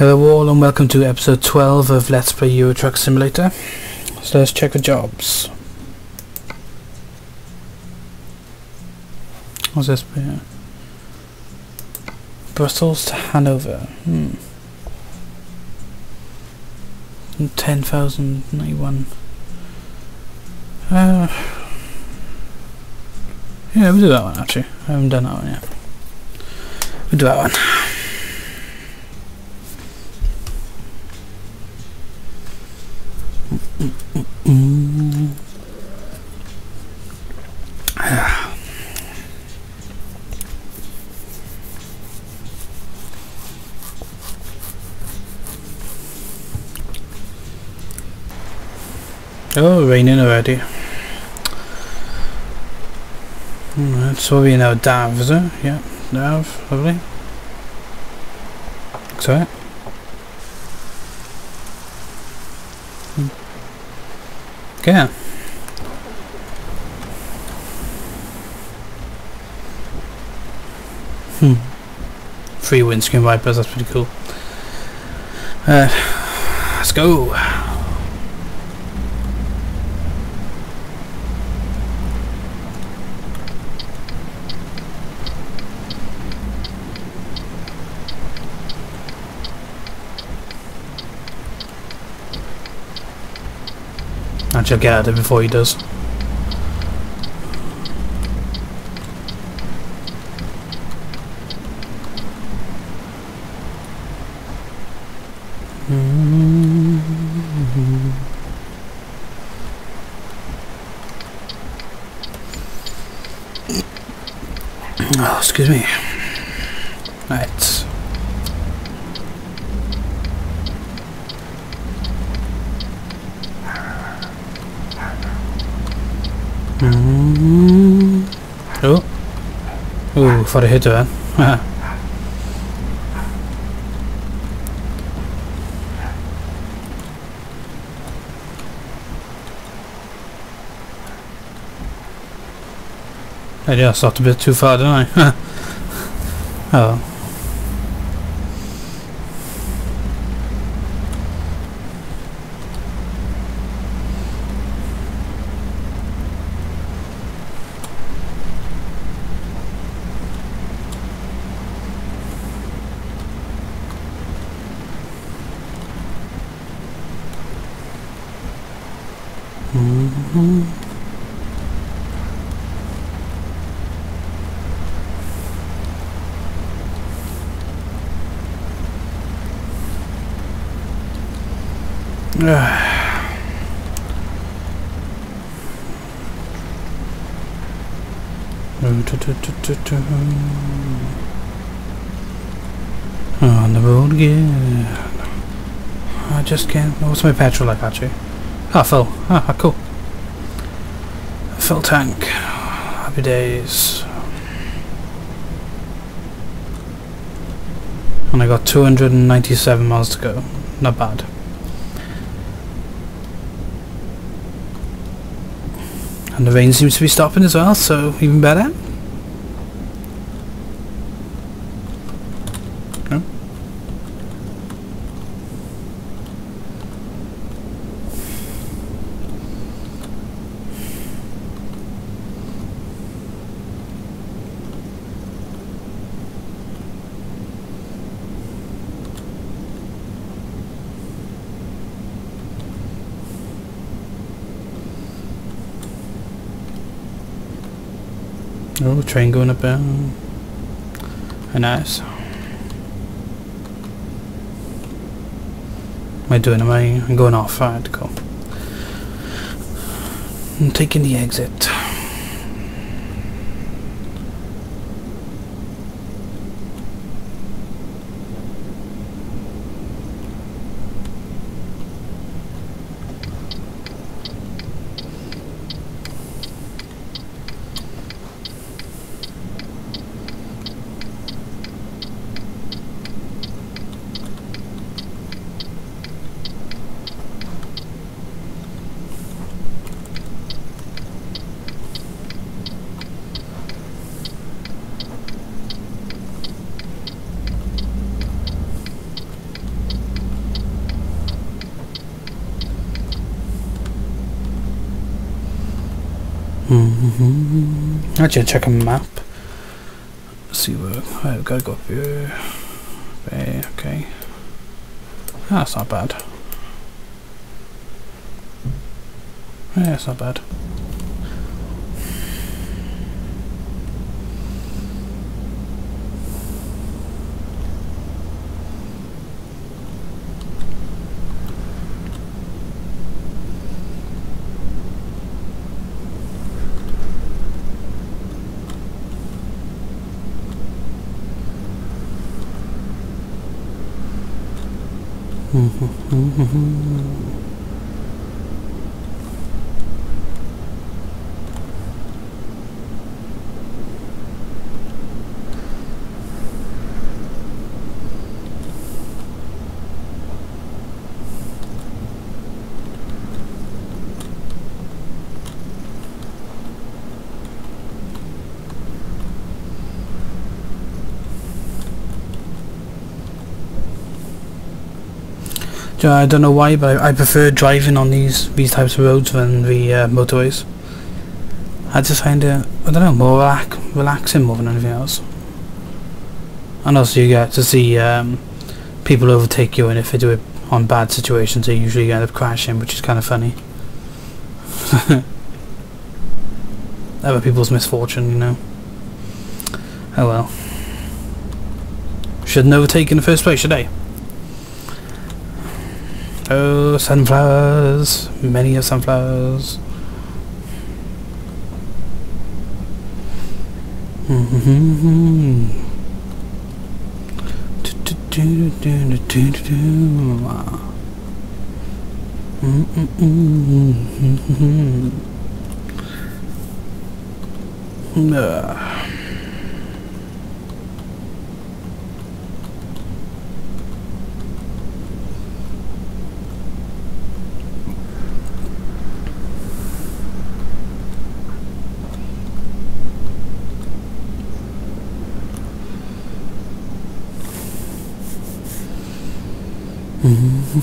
Hello all and welcome to episode 12 of Let's Play Euro Truck Simulator. So let's check the jobs. What's this? Brussels to Hanover. Hmm. 10,091. Uh, yeah, we'll do that one actually. I haven't done that one yet. We'll do that one. Oh, raining already. Alright, so we hmm, now Dav, is it? Yeah, Dav, lovely. Sorry. Okay. Hmm. Free windscreen wipers, that's pretty cool. Uh, let's go. Get out of it before he does. Oh, excuse me. Right. Mm. Oh. Oh, thought I hit her. I just thought a bit too far, didn't I? oh. Mm-hmm. On the road again. I just can't. What's my petrol like actually? Ah, full. Ah, cool. Full tank. Happy days. And I got 297 miles to go. Not bad. And the rain seems to be stopping as well, so even better. Oh, train going up there. Oh, nice. Am I doing? Am I I'm going off? Alright, cool. I'm taking the exit. Mm-hmm. Actually, check a map. see where I've got to go up here. Okay, okay. That's not bad. Yeah, it's not bad. 嗯哼。哼 I don't know why, but I prefer driving on these these types of roads than the uh, motorways. I just find it, I don't know, more relax relaxing more than anything else. And also you get to see um, people overtake you, and if they do it on bad situations, they usually end up crashing, which is kind of funny. Other people's misfortune, you know. Oh well. Shouldn't overtake in the first place, should I? Oh, sunflowers. Many of sunflowers. Mm-hmm. The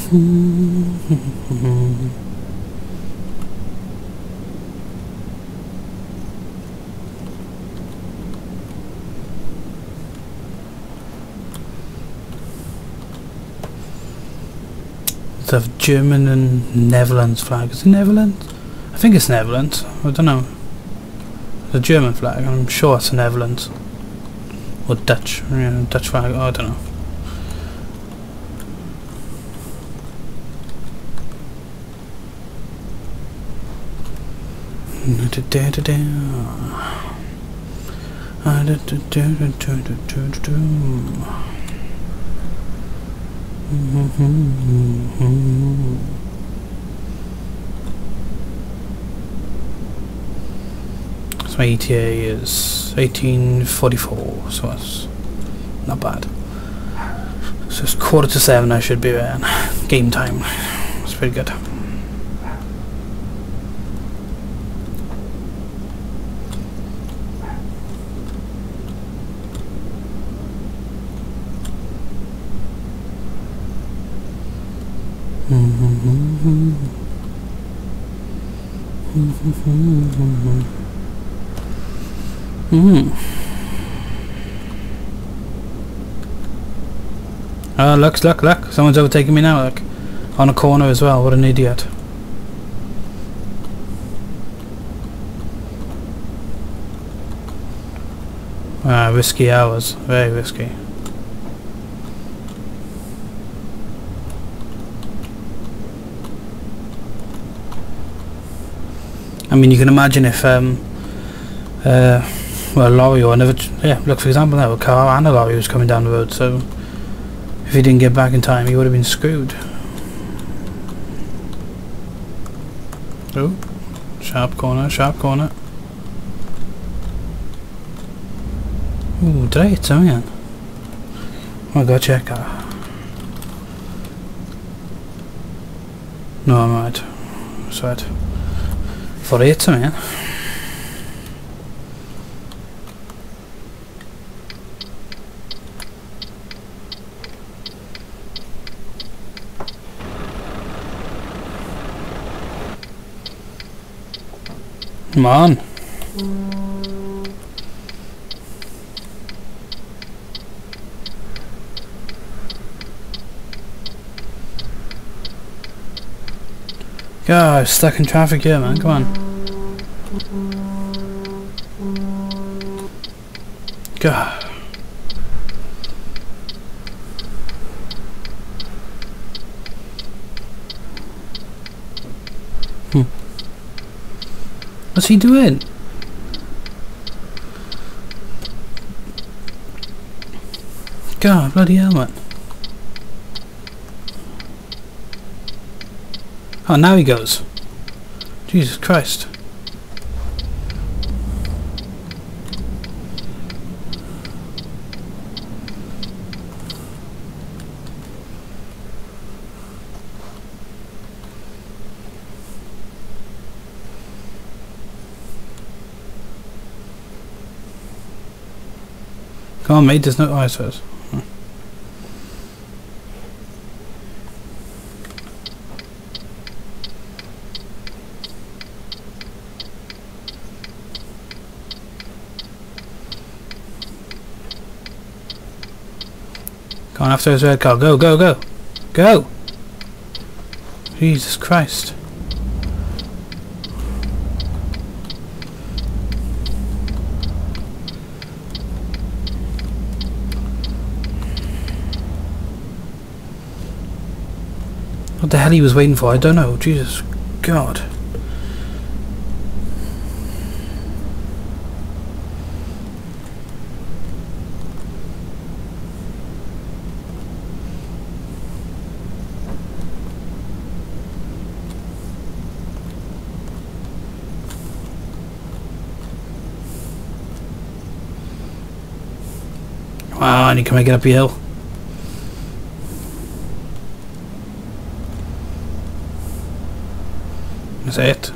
German and Netherlands flag. Is it Netherlands? I think it's Netherlands. I don't know. The German flag. I'm sure it's the Netherlands. Or Dutch. Yeah, Dutch flag. Oh, I don't know. So my ETA is 1844, so that's not bad. So it's quarter to seven I should be there. Game time. It's pretty good. Hmm. Oh, look, look, look. Someone's overtaking me now, look. On a corner as well. What an idiot. Ah, risky hours. Very risky. I mean, you can imagine if, um, uh, well, a lorry or another, yeah, look, for example, now a car and a lorry was coming down the road, so if he didn't get back in time, he would have been screwed. Oh, sharp corner, sharp corner. Ooh, did I hit something? I gotta check that. No, I'm right. Sorry. Fahr jetzt zu mir. Mann. God, stuck in traffic here, man. Come on. God. Hmm. What's he doing? God, bloody hell, Oh, now he goes. Jesus Christ. Come on, mate. There's no. Oh, I on after his red car. Go, go, go. Go! Jesus Christ. What the hell he was waiting for, I don't know. Jesus God. Wow, and he can make it up the hill. That's it.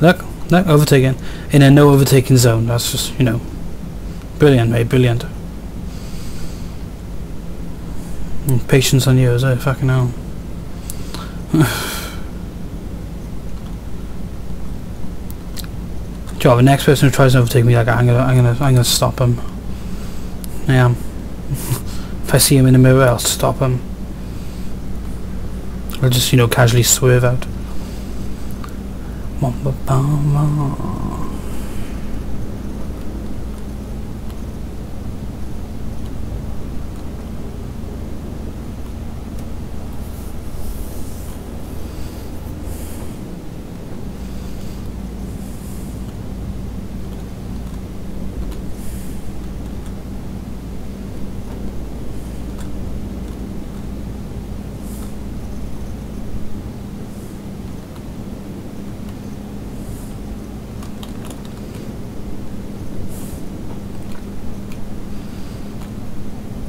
Look, look, overtaking. In a no overtaking zone. That's just, you know, brilliant, mate, brilliant. And patience on you, is it? Eh? Fucking hell. Job, the next person who tries to overtake me, like, I'm gonna, I'm gonna, I'm gonna stop him. I am. If I see him in the mirror, I'll stop him. I'll just, you know, casually swerve out.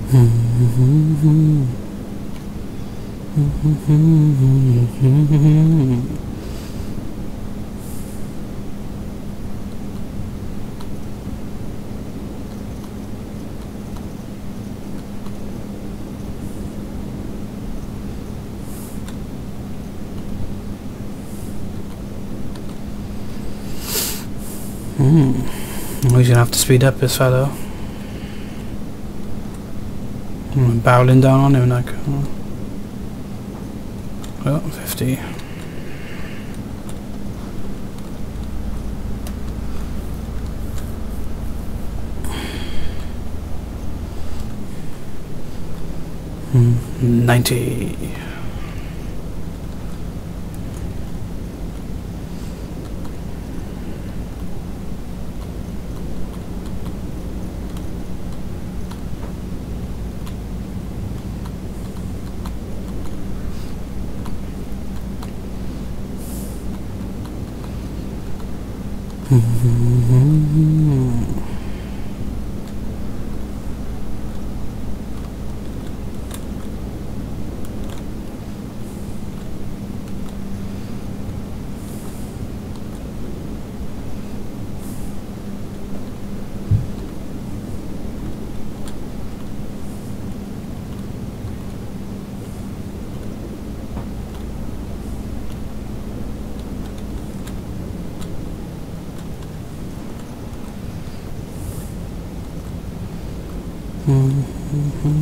Hmm. He's gonna have to speed up this fellow. I'm barreling down on him like. Oh, 50. Hmm, How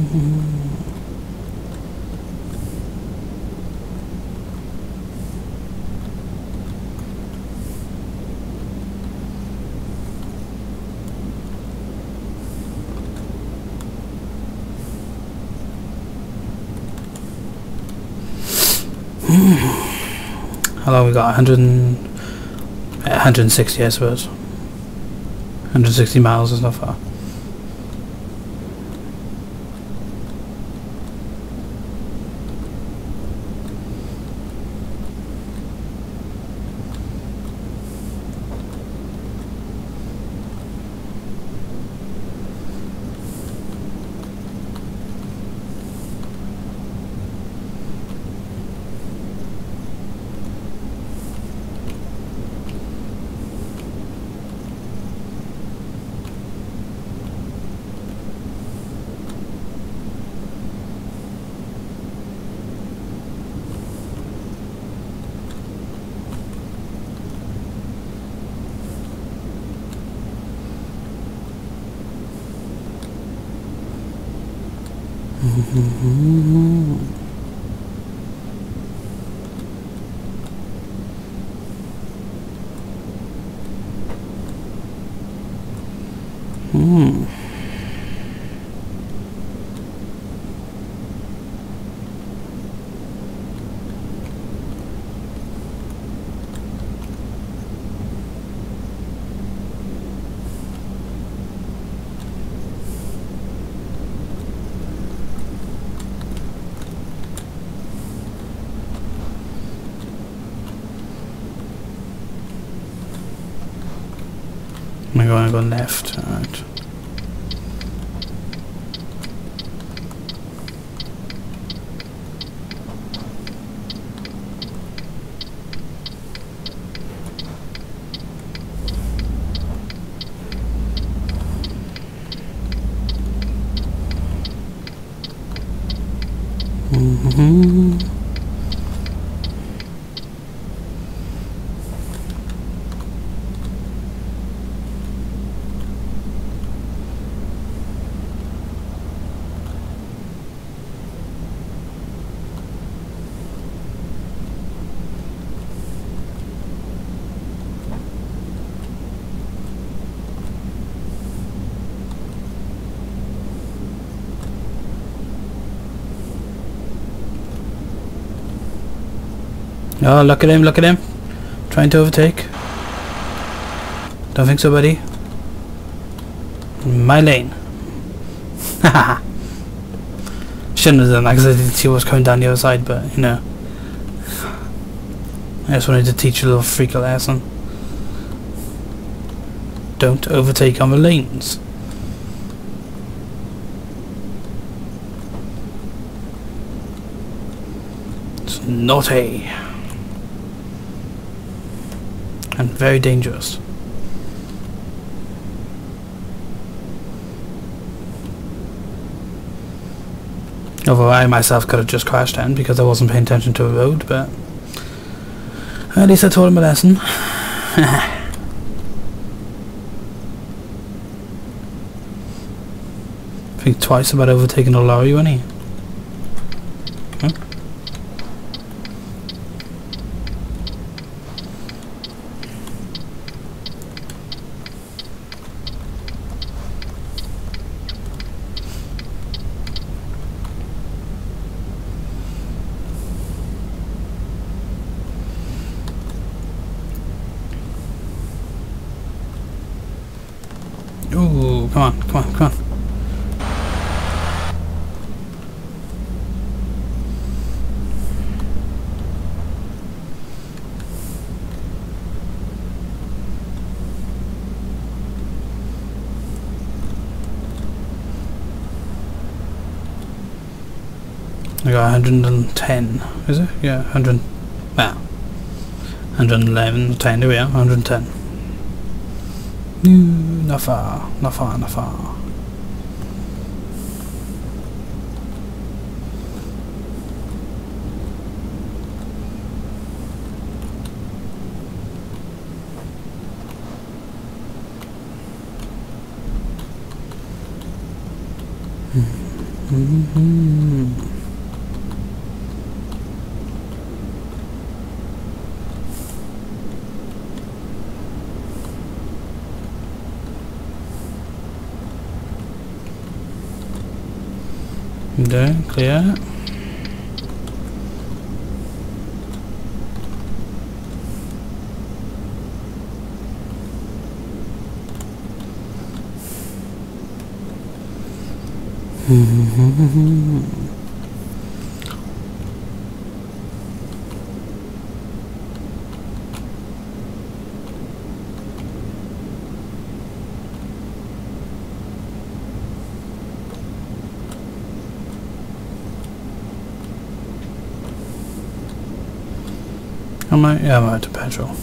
long we got? 100 and, 160 I suppose. 160 miles is not far. Mm-hmm. Am I going to go left? Mm-hmm. Oh, look at him, look at him. Trying to overtake. Don't think so, buddy. My lane. Shouldn't have done that because I didn't see what was coming down the other side, but, you know. I just wanted to teach a little freak a lesson. Don't overtake on the lanes. It's naughty. And very dangerous. Although I myself could have just crashed in because I wasn't paying attention to the road, but at least I taught him a lesson. Think twice about overtaking a lorry, when he? Huh? Ooh, come on, come on, come on. I got 110, is it? Yeah, 100. Wow. 111, 10, there we are, 110. Ooh, mm, not far, not far, not far. Mm-hmm. There, clear. Am I? Yeah, I'm out of petrol.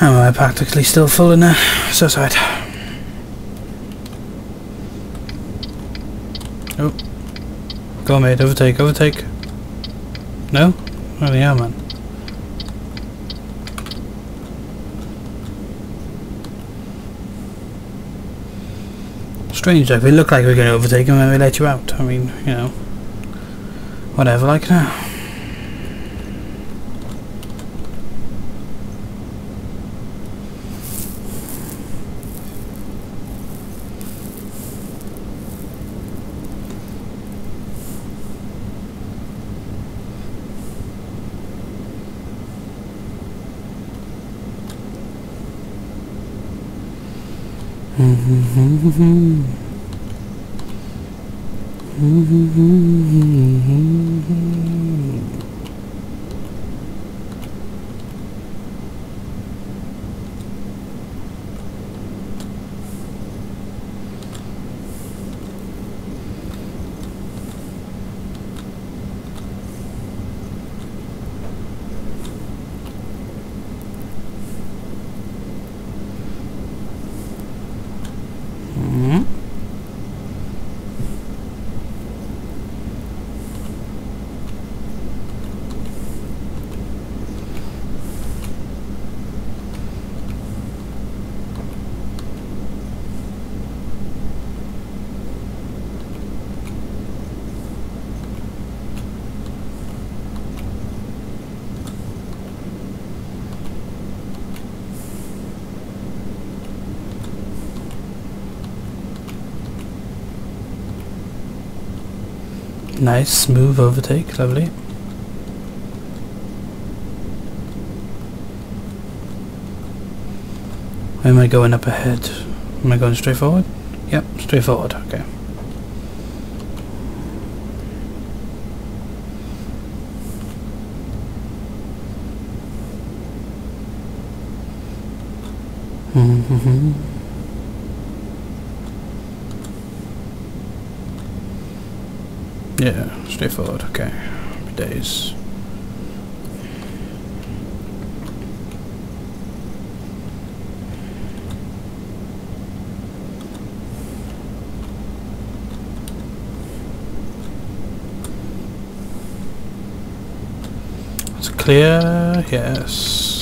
Am I practically still full in there? So sad. Oh. Go on, mate. Overtake, overtake. No? Oh, yeah, man. Strange, like, we look like we're going to overtake and then we let you out. I mean, you know. Whatever, like now. Mm. Nice, smooth overtake, lovely. Where am I going up ahead? Am I going straight forward? Yep, straight forward, okay. Mm-hmm. Yeah, straightforward, okay. Days. It's clear, yes.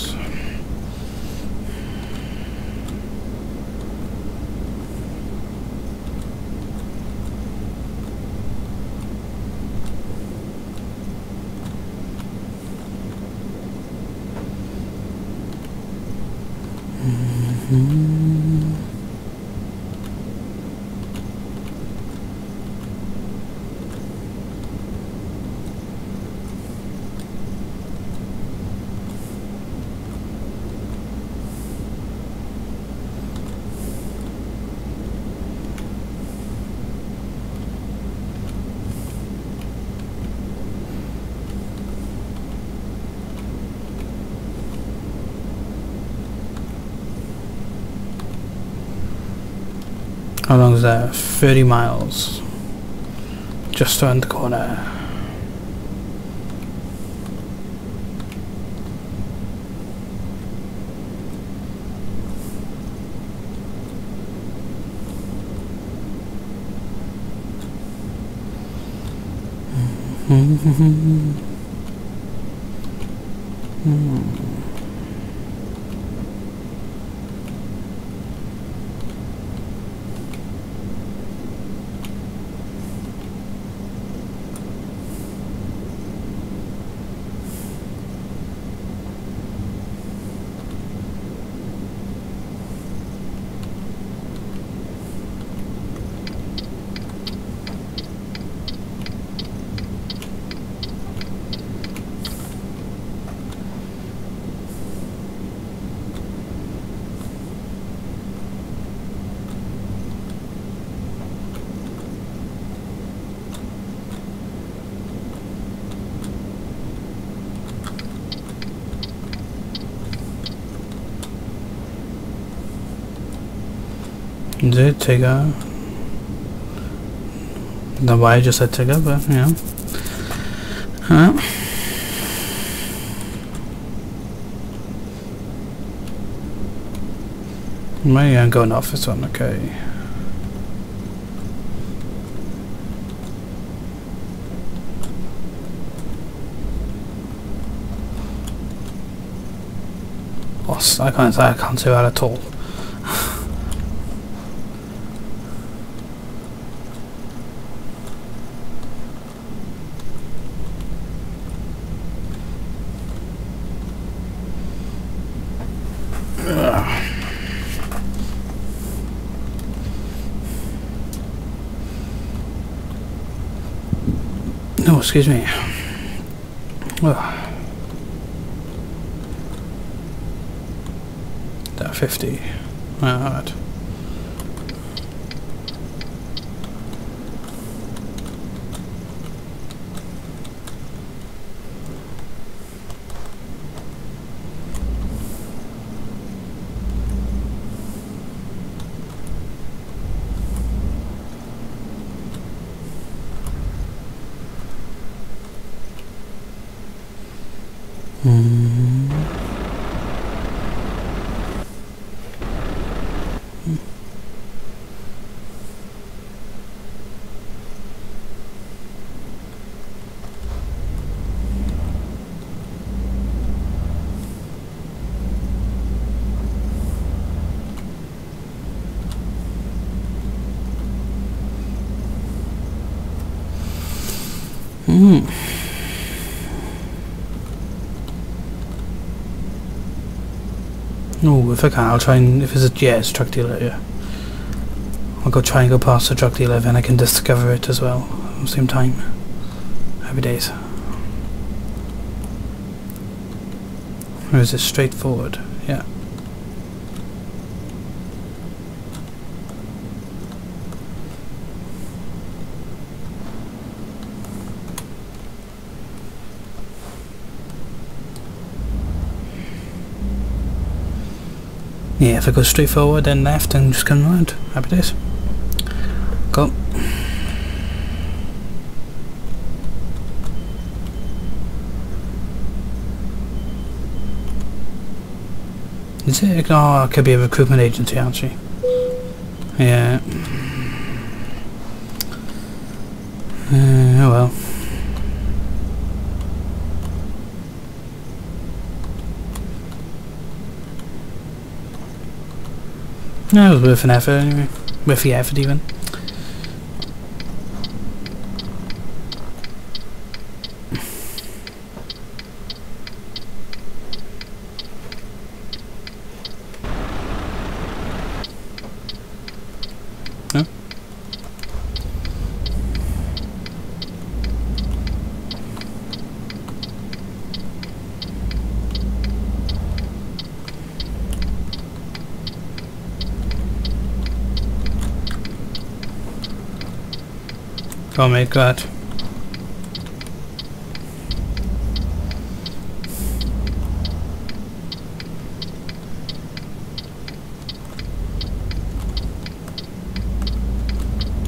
How long is that? 30 miles. Just turned the corner. hmm Is it Tigger? Not why I just said Tigger, but yeah. Huh? Maybe I'm going off this one, okay. I can't say I can't do that at all. No, excuse me. Oh. That 50. Alright. Mm. If I can, I'll try and if it's a yeah, it's a truck dealer. Yeah, I'll go try and go past the truck dealer, and I can discover it as well at the same time. Happy days. Or is it straightforward? Yeah. Yeah, if I go straight forward then left and just come around. Happy days. Go. Is it? Oh, it could be a recruitment agency actually. Yeah. Uh, oh well. No, it was worth an effort anyway. Worth the effort even. Oh my god.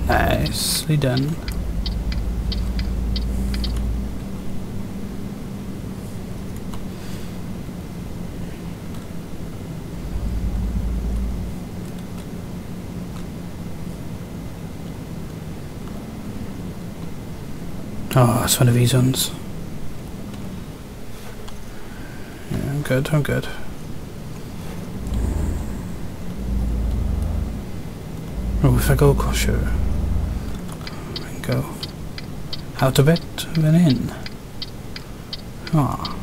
Nicely done. Oh, it's one of these ones. Yeah, I'm good, I'm good. Oh, if I go across here, I go out a bit then in. Ah.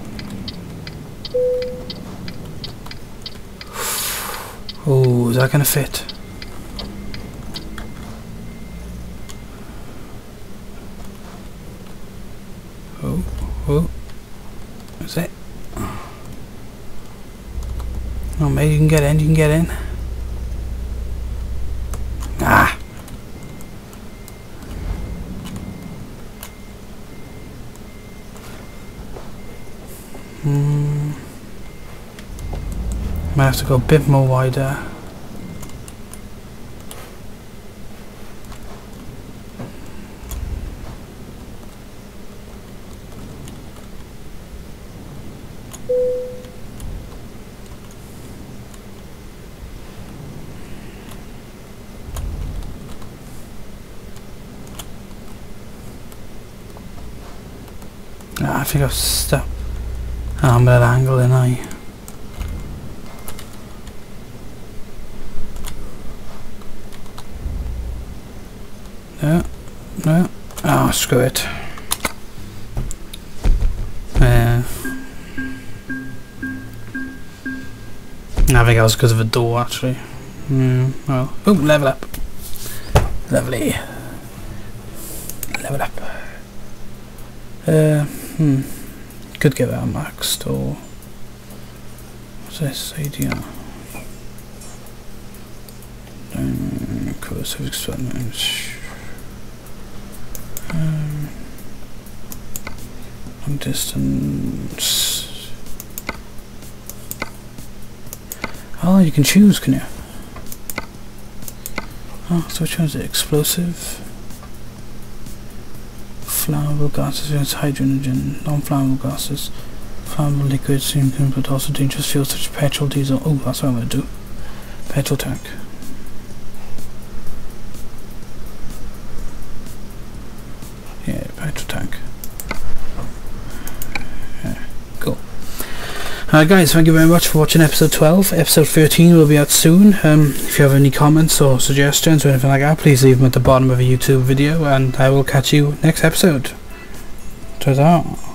Oh, is that gonna fit? Oh, oh. Is it? Oh, maybe you can get in, you can get in. Ah! Hmm. Might have to go a bit more wider. Ah, I think I've stuck. Ah, I'm at an angle, and I. No, no. Oh, screw it. Yeah. I think that was because of a door, actually. Mm, well, oh, level up. Lovely. Level up. Uh, hmm. Could get that maxed or what's this ADR? Um, of experiments. Um, long distance. Oh, you can choose, can you? Oh, so which one is it? Explosive? Flammable gases against hydrogen, non-flammable gases, flammable liquids, but also dangerous fuels such as petrol, diesel. Oh, that's what I'm to do. Petrol tank. Alright guys, thank you very much for watching episode 12. Episode 13 will be out soon. Um, if you have any comments or suggestions or anything like that, please leave them at the bottom of a YouTube video and I will catch you next episode. Ta-ta.